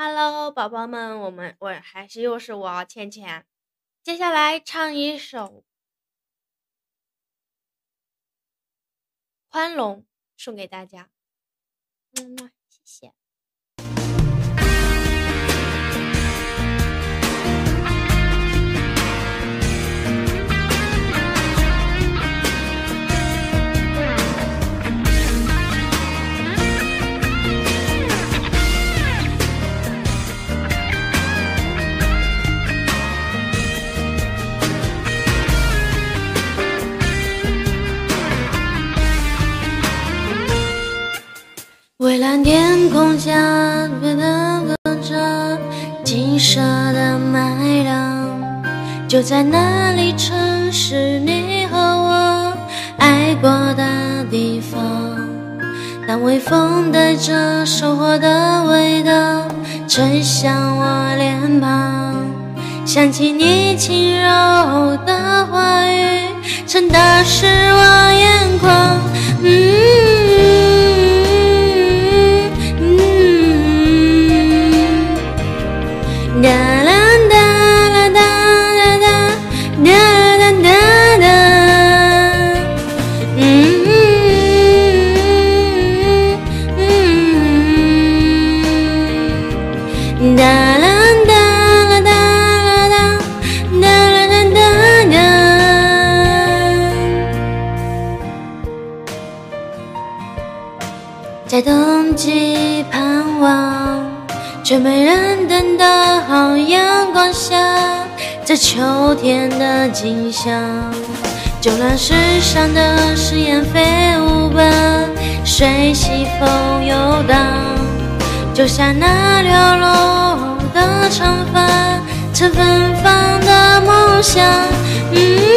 Hello，宝宝们，我们我还是又是我倩倩，接下来唱一首《宽容》送给大家，嗯，谢谢。天空下，飞的歌着金色的麦浪，就在那里，城市你和我爱过的地方。当微风带着收获的味道，吹向我脸庞，想起你轻柔的话语，曾打湿我在冬季盼望，却没人等到好阳光下，在秋天的景象，就让世上的誓言飞舞吧，随西风游荡。就像那流落的长发，曾芬芳的梦想。嗯。